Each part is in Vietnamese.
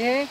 Okay.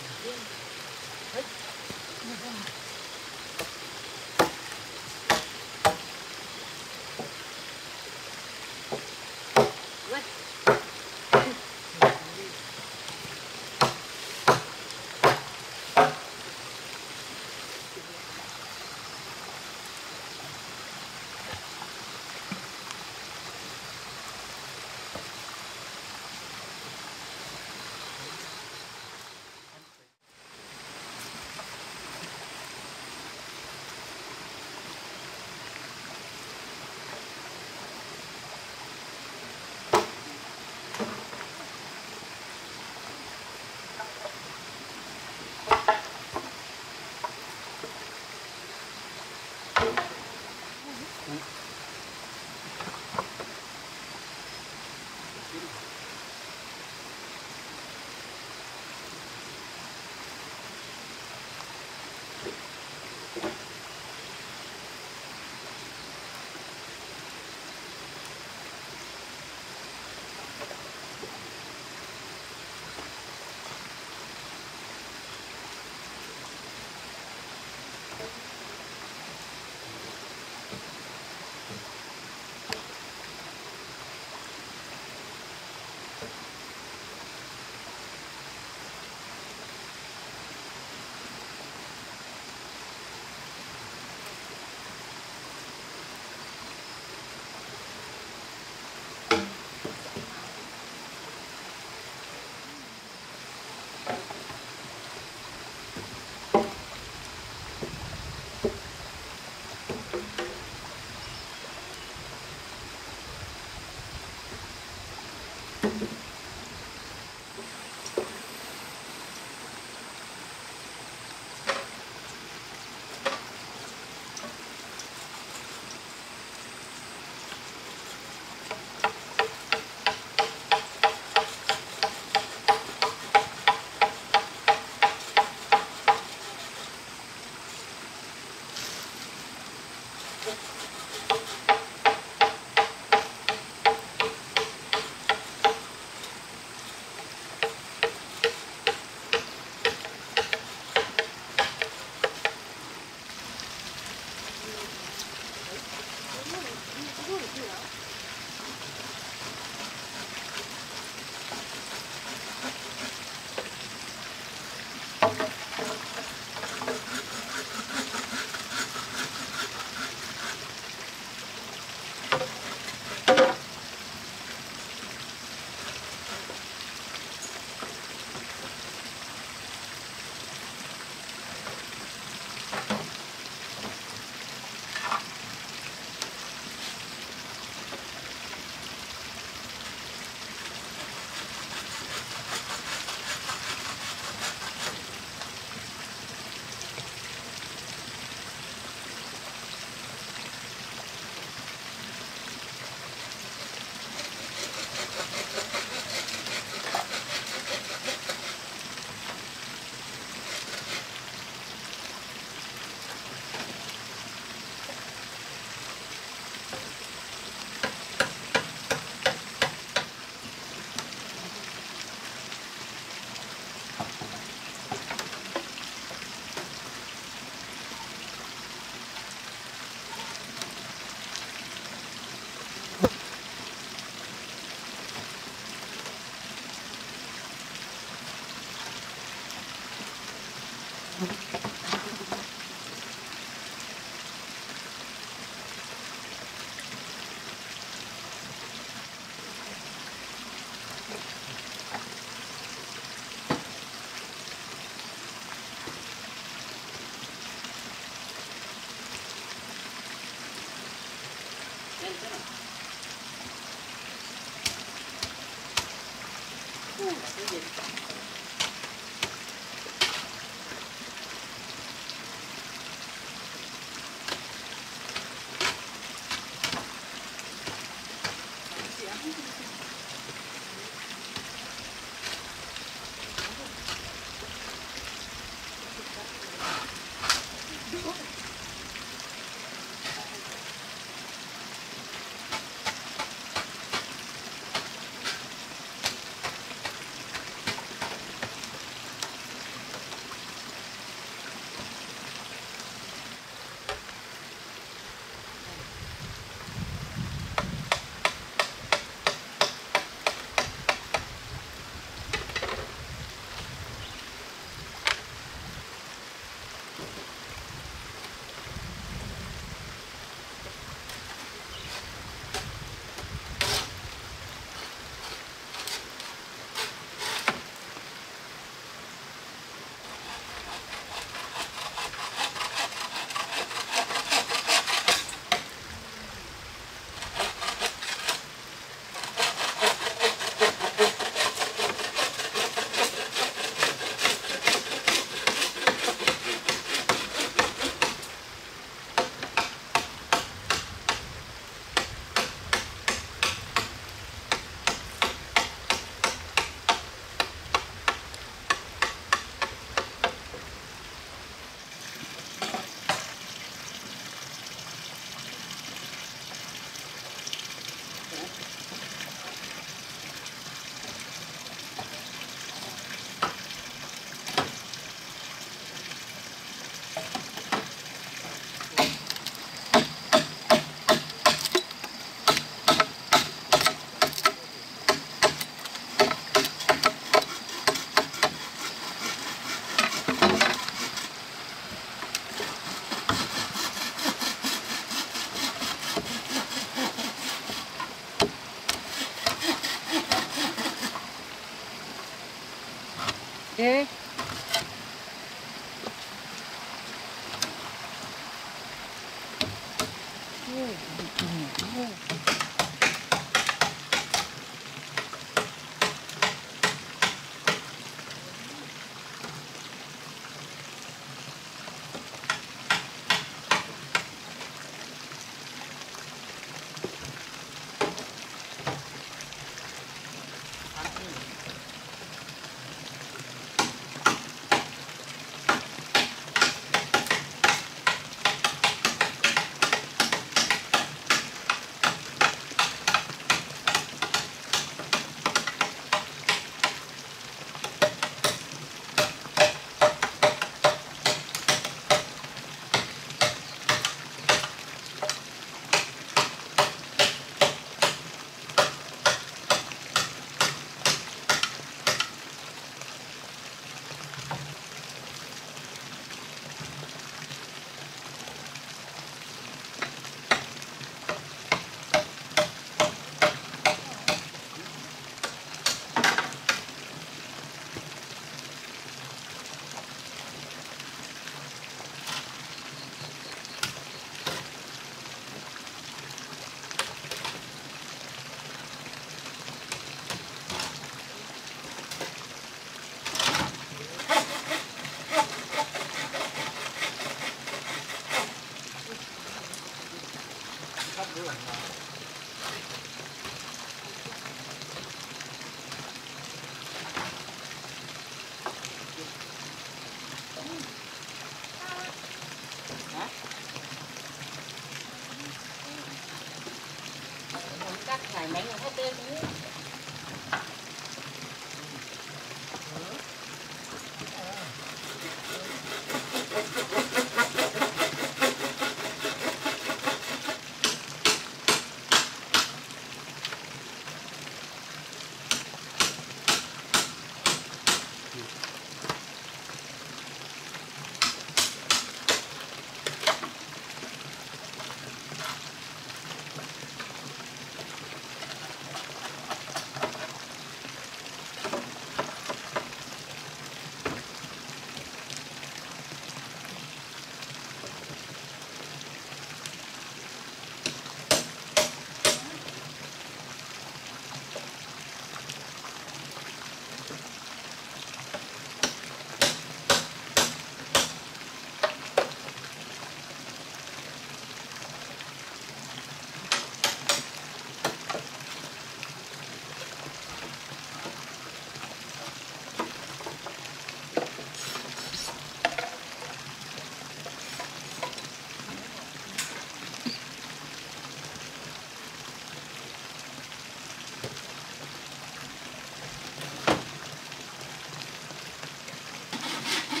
Yeah.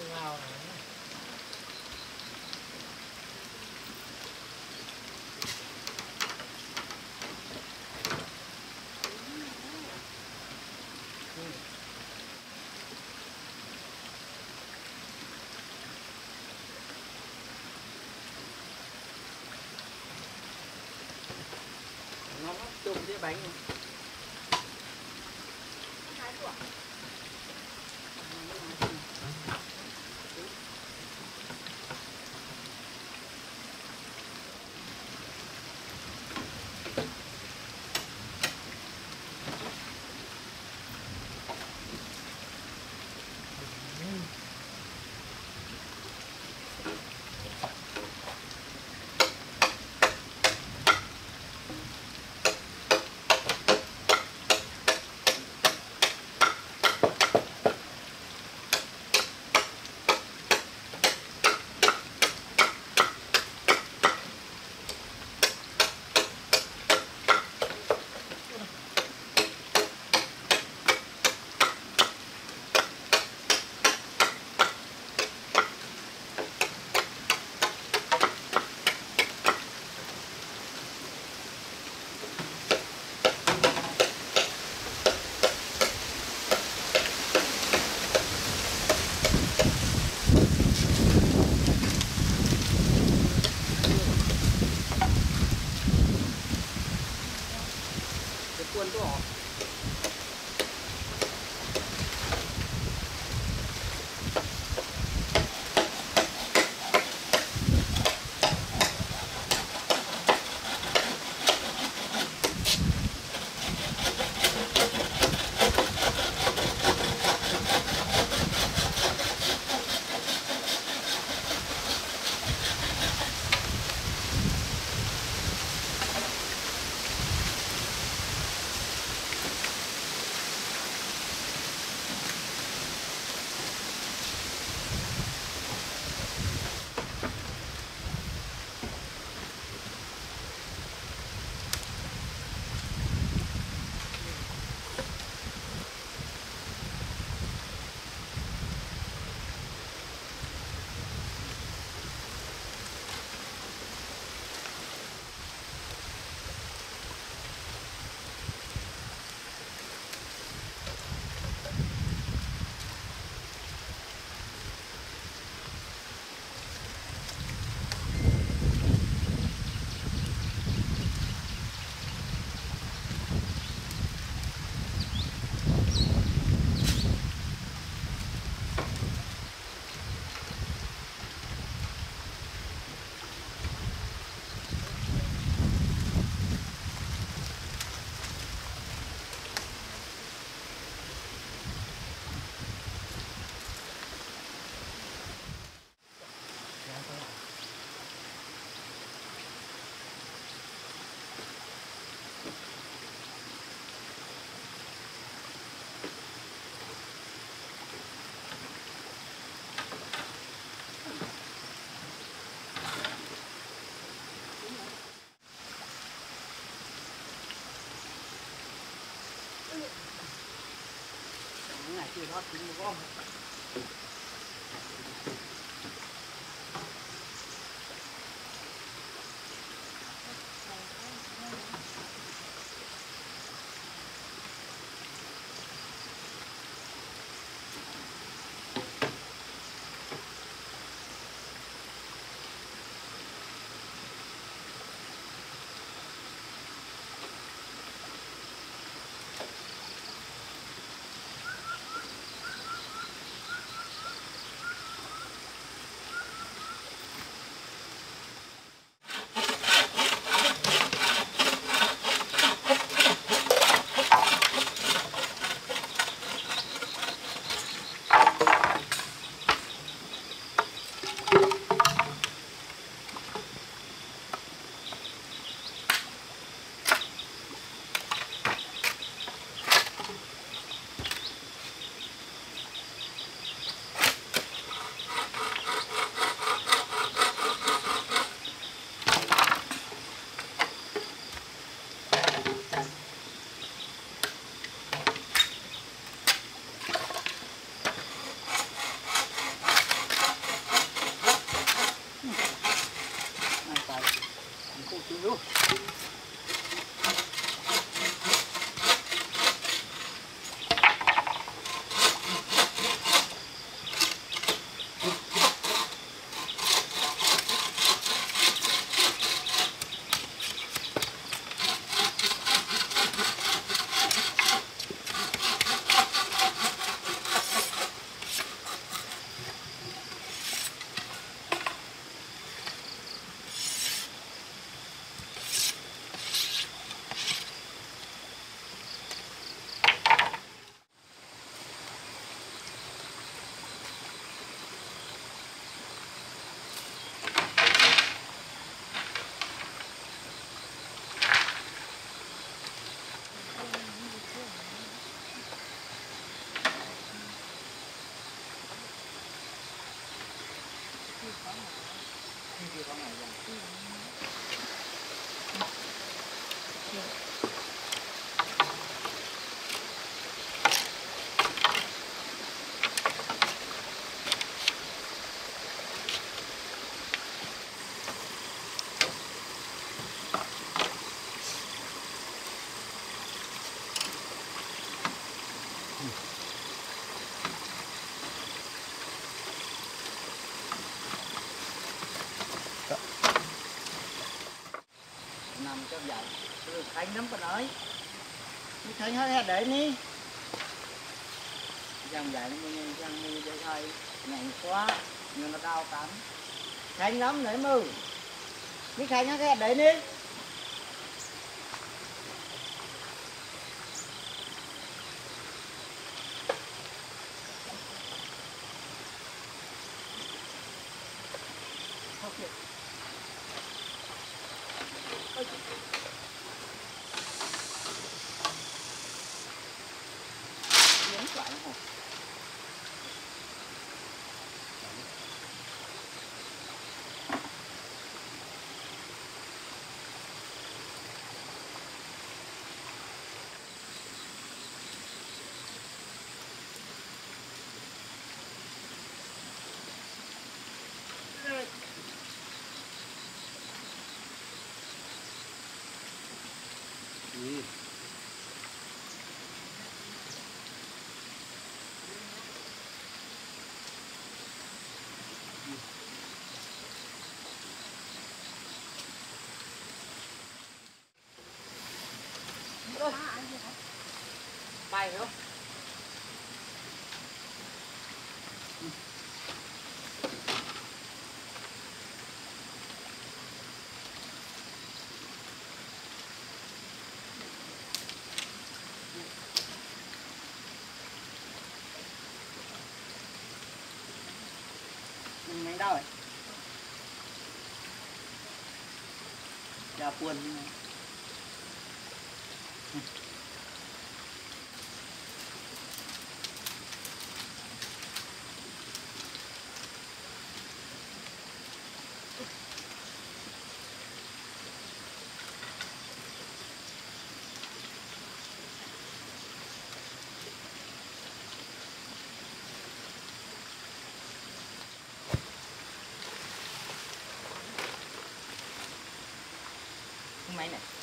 trong ao này ngon lắm chung với bánh Cái này rồi khánh lắm bà nói đi thấy hết hết đấy ní dòng dạy nó như dòng như để thôi. Nhanh quá, nhưng nó đau cắn khánh lắm đấy mư đi khánh hết hết đấy ní bay không mình đâu rồi Dạ buồn. minus